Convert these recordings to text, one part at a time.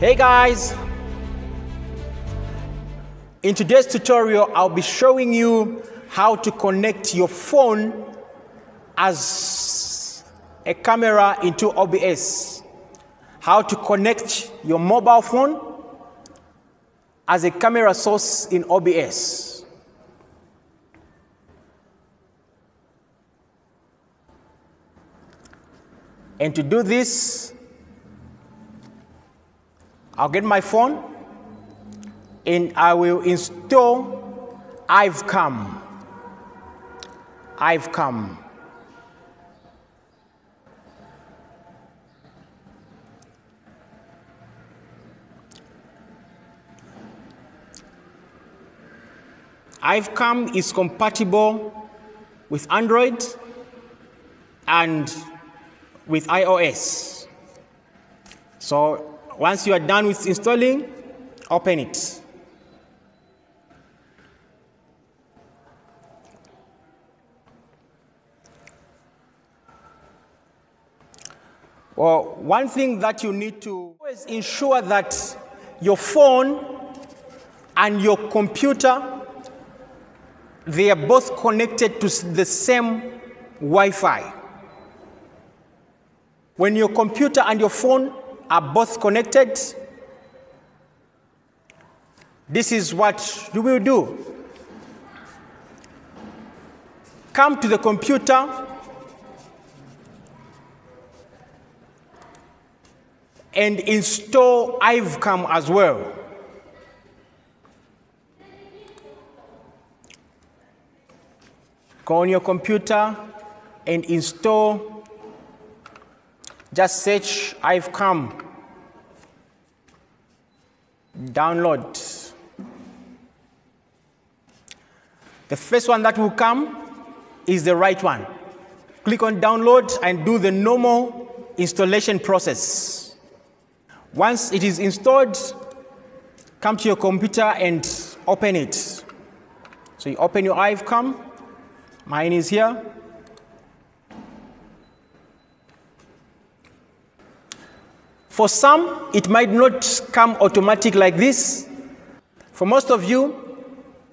Hey guys! In today's tutorial, I'll be showing you how to connect your phone as a camera into OBS. How to connect your mobile phone as a camera source in OBS. And to do this, I'll get my phone and I will install iVCam. I've come. iVCam is compatible with Android and with iOS. So once you are done with installing, open it. Well, one thing that you need to is ensure that your phone and your computer they are both connected to the same Wi-Fi. When your computer and your phone are both connected, this is what you will do. Come to the computer and install iVCam as well. Go on your computer and install. Just search iVCam. Download. The first one that will come is the right one. Click on download and do the normal installation process. Once it is installed, come to your computer and open it. So you open your iVCam, mine is here. For some, it might not come automatic like this. For most of you,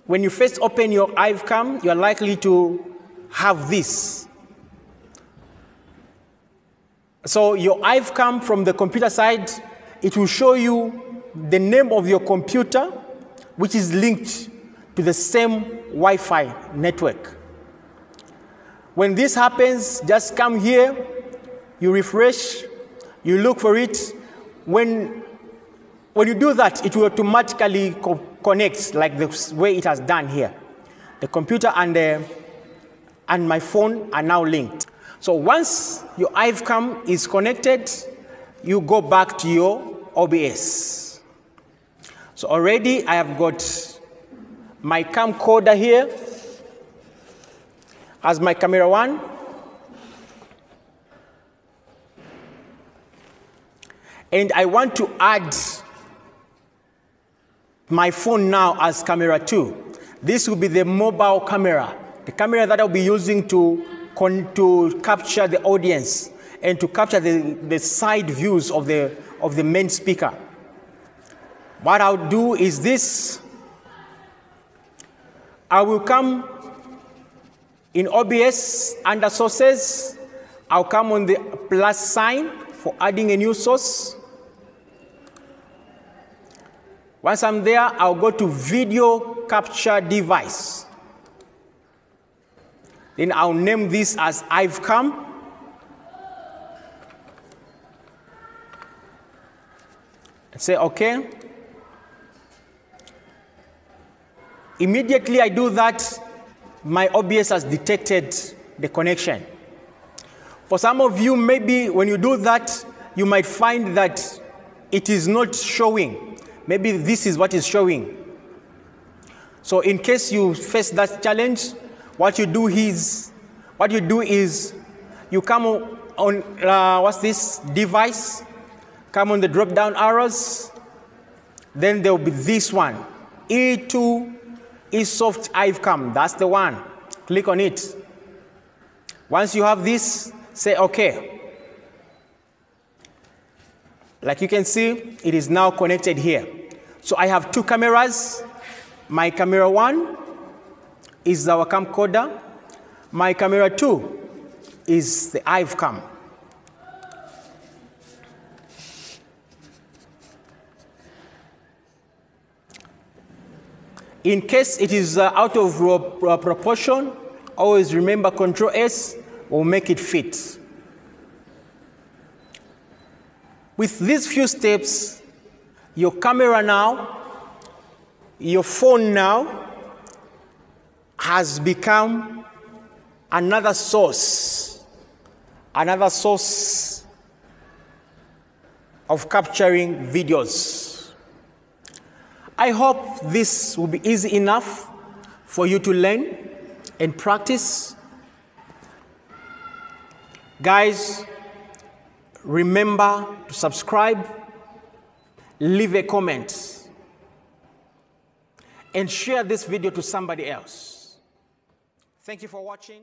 when you first open your iVCam, you are likely to have this. So your iVCam from the computer side, it will show you the name of your computer, which is linked to the same Wi-Fi network. When this happens, just come here, you refresh, you look for it. When, when you do that, it will automatically co connect like the way it has done here. The computer and, the, and my phone are now linked. So once your iVCam is connected, you go back to your OBS. So already I have got my camcorder here as my camera one. And I want to add my phone now as camera two. This will be the mobile camera, the camera that I'll be using to, to capture the audience and to capture the, the side views of the, of the main speaker. What I'll do is this. I will come in OBS under sources. I'll come on the plus sign for adding a new source. Once I'm there, I'll go to video capture device. Then I'll name this as iVCam. And say OK. Immediately I do that, my OBS has detected the connection. For some of you, maybe when you do that, you might find that it is not showing. Maybe this is what is showing. So in case you face that challenge, what you do is, what you do is, you come on, uh, what's this, device, come on the drop-down arrows, then there will be this one, E2 eSoft IveCam, that's the one. Click on it. Once you have this, say OK. Like you can see, it is now connected here. So I have two cameras. My camera one is our camcorder. My camera two is the iVCam. In case it is uh, out of uh, proportion, always remember Control S will make it fit. With these few steps, your camera now, your phone now, has become another source, another source of capturing videos. I hope this will be easy enough for you to learn and practice. Guys, remember to subscribe, leave a comment, and share this video to somebody else. Thank you for watching.